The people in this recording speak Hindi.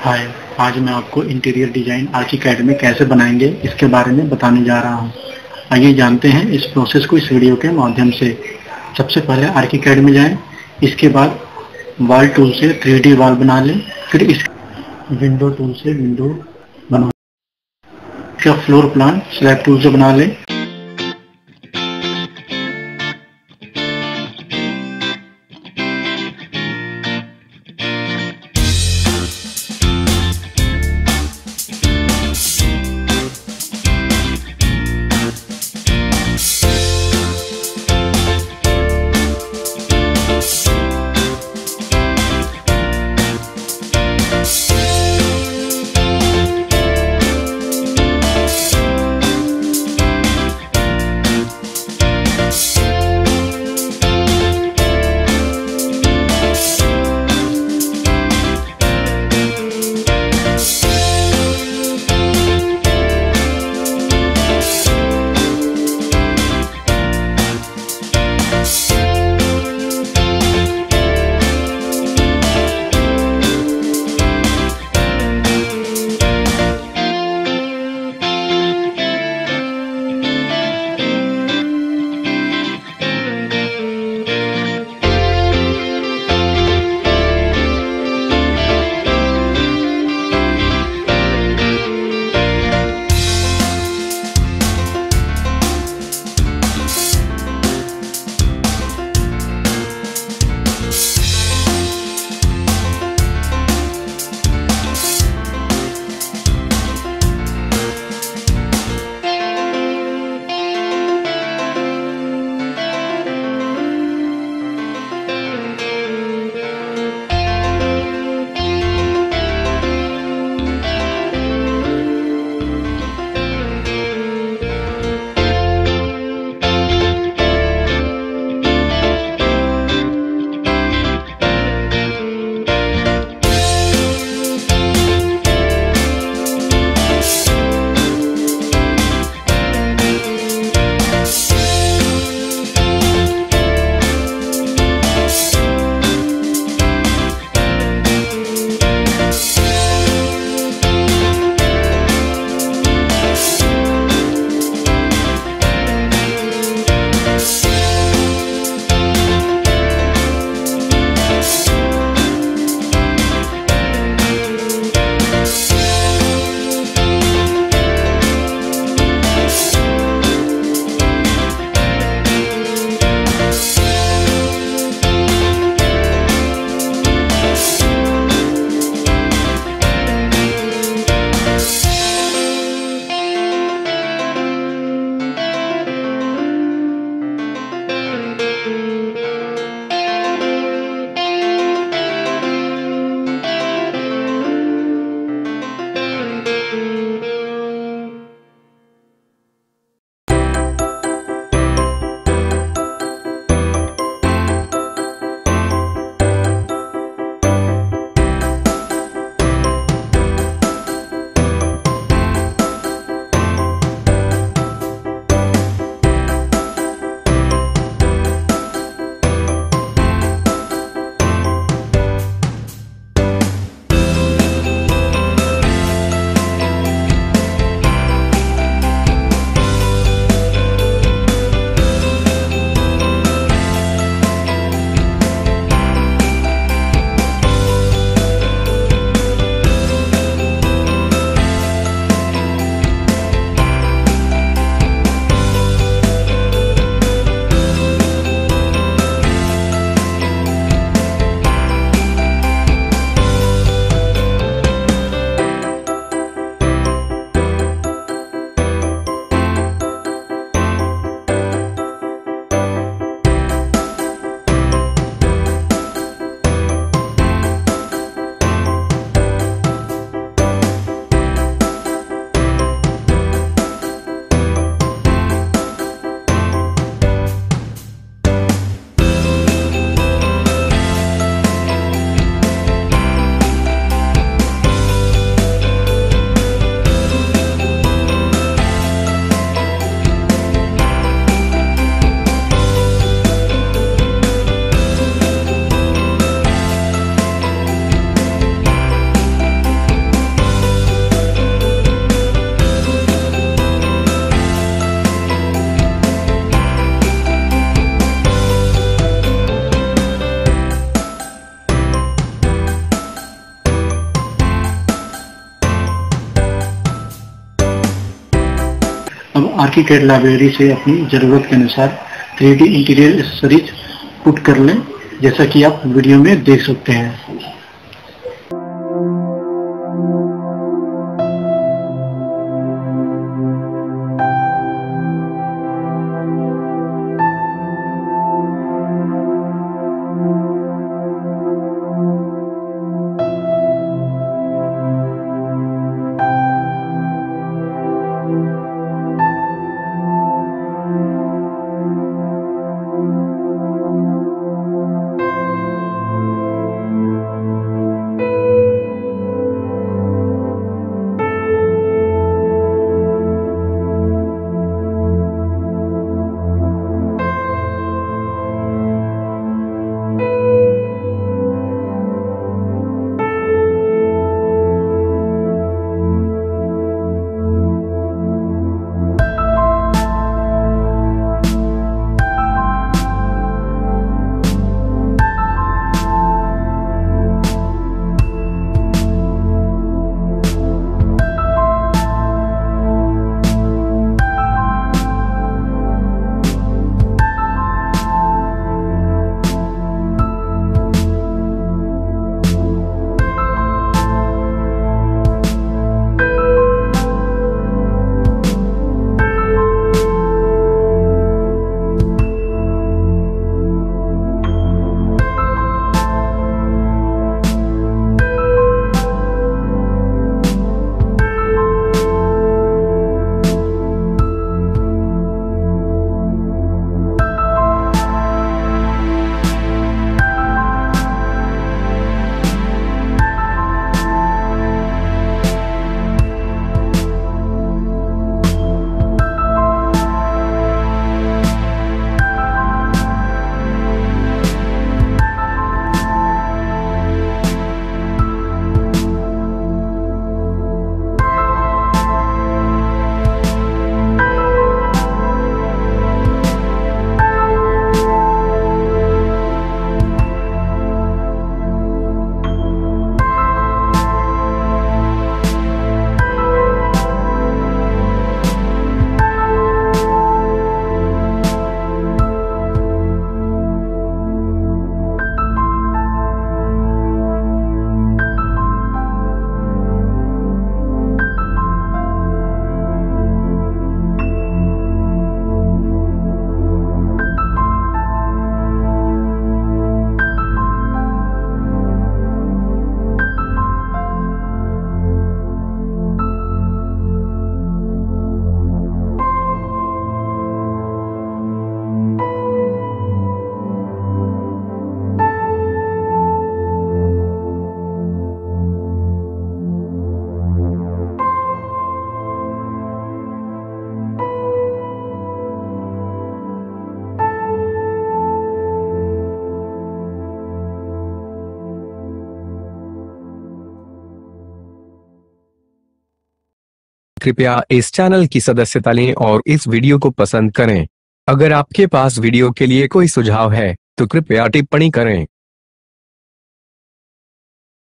हाय आज मैं आपको इंटीरियर डिज़ाइन आर्ची कैड में कैसे बनाएँगे, इसके बारे में बताने जा रहा हूँ। आइए जानते हैं इस प्रोसेस को इस वीडियो के माध्यम से। सबसे पहले आर्की कैड में जाएँ, इसके बाद वॉल टूल से थ्री वॉल बना लें, फिर इस विंडो टूल से विंडो बना फ्लोर प्लान स्लैब टूल से बना लें? आर्की कैड लाइब्रेरी से अपनी ज़रूरत के अनुसार थ्री इंटीरियर एक्सेसरीज पुट कर लें, जैसा कि आप वीडियो में देख सकते हैं। कृपया इस चैनल की सदस्यता लें और इस वीडियो को पसंद करें। अगर आपके पास वीडियो के लिए कोई सुझाव है तो कृपया टिप्पणी करें।